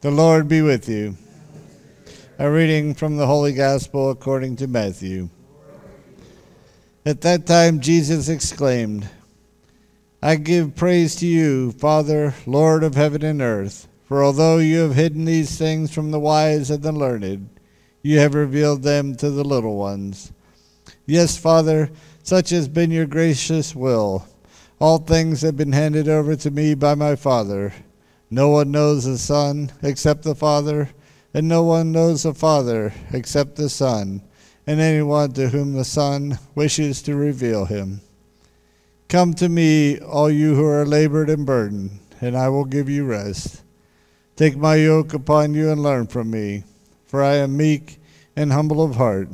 The Lord be with you. A reading from the Holy Gospel according to Matthew. At that time, Jesus exclaimed, I give praise to you, Father, Lord of heaven and earth, for although you have hidden these things from the wise and the learned, you have revealed them to the little ones. Yes, Father, such has been your gracious will. All things have been handed over to me by my Father. No one knows the Son except the Father, and no one knows the Father except the Son, and anyone to whom the Son wishes to reveal him. Come to me, all you who are labored and burdened, and I will give you rest. Take my yoke upon you and learn from me, for I am meek and humble of heart,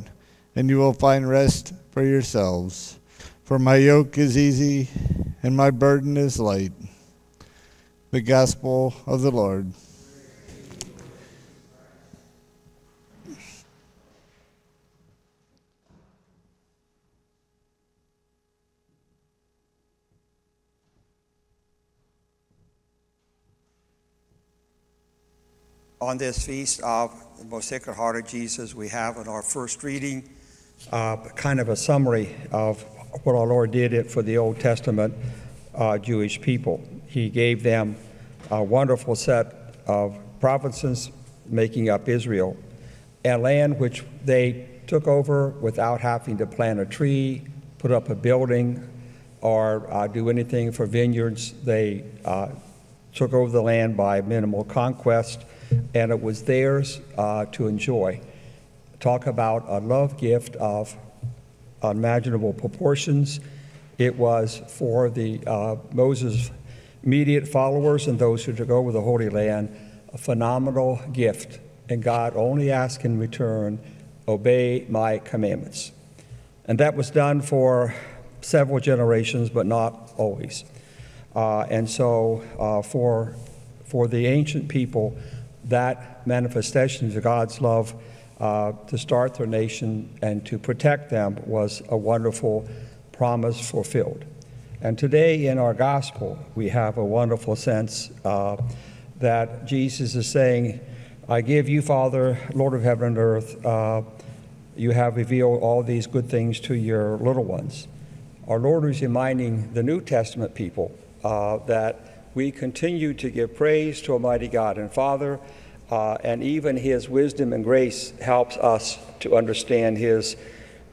and you will find rest for yourselves. For my yoke is easy and my burden is light. The Gospel of the Lord. On this feast of the Most Sacred Heart of Jesus, we have in our first reading uh, kind of a summary of what our Lord did for the Old Testament uh, Jewish people. He gave them a wonderful set of provinces making up Israel, a land which they took over without having to plant a tree, put up a building, or uh, do anything for vineyards. They uh, took over the land by minimal conquest, and it was theirs uh, to enjoy. Talk about a love gift of unimaginable proportions. It was for the uh, Moses' immediate followers and those who took over the Holy Land a phenomenal gift. And God only asked in return, obey my commandments. And that was done for several generations, but not always. Uh, and so, uh, for, for the ancient people, that manifestation of God's love uh, to start their nation and to protect them was a wonderful promise fulfilled. And today in our gospel, we have a wonderful sense uh, that Jesus is saying, I give you, Father, Lord of heaven and earth, uh, you have revealed all these good things to your little ones. Our Lord is reminding the New Testament people uh, that we continue to give praise to Almighty God and Father, uh, and even His wisdom and grace helps us to understand His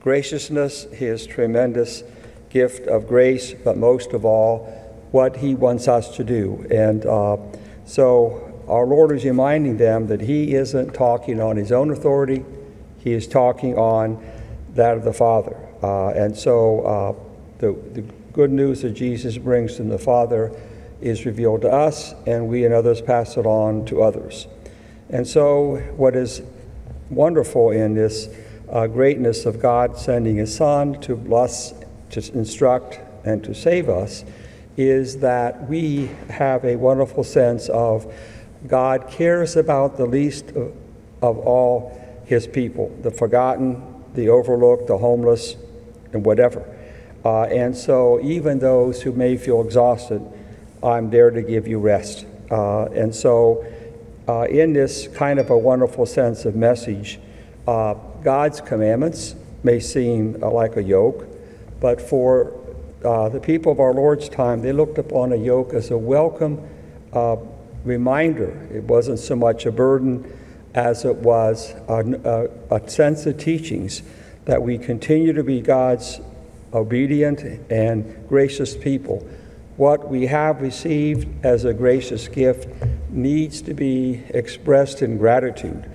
graciousness, His tremendous gift of grace, but most of all, what He wants us to do. And uh, so our Lord is reminding them that He isn't talking on His own authority, He is talking on that of the Father. Uh, and so uh, the, the good news that Jesus brings from the Father is revealed to us, and we and others pass it on to others. And so, what is wonderful in this uh, greatness of God sending His Son to bless, to instruct, and to save us is that we have a wonderful sense of God cares about the least of, of all His people, the forgotten, the overlooked, the homeless, and whatever. Uh, and so, even those who may feel exhausted, I'm there to give you rest. Uh, and so, uh, in this kind of a wonderful sense of message, uh, God's commandments may seem uh, like a yoke, but for uh, the people of our Lord's time, they looked upon a yoke as a welcome uh, reminder. It wasn't so much a burden as it was a, a, a sense of teachings that we continue to be God's obedient and gracious people. What we have received as a gracious gift needs to be expressed in gratitude,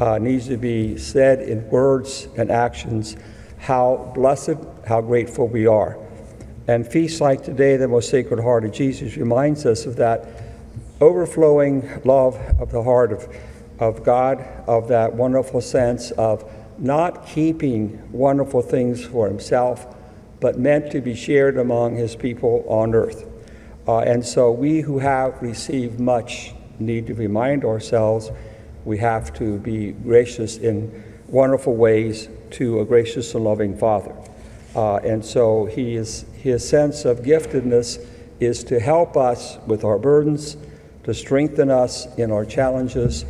uh, needs to be said in words and actions how blessed, how grateful we are. And feasts like today, the most sacred heart of Jesus, reminds us of that overflowing love of the heart of, of God, of that wonderful sense of not keeping wonderful things for himself, but meant to be shared among his people on earth. Uh, and so we who have received much need to remind ourselves we have to be gracious in wonderful ways to a gracious and loving Father. Uh, and so he is, his sense of giftedness is to help us with our burdens, to strengthen us in our challenges,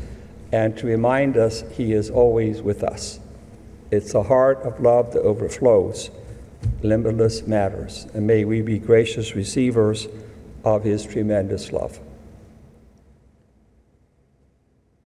and to remind us He is always with us. It's a heart of love that overflows, limitless matters, and may we be gracious receivers of His tremendous love.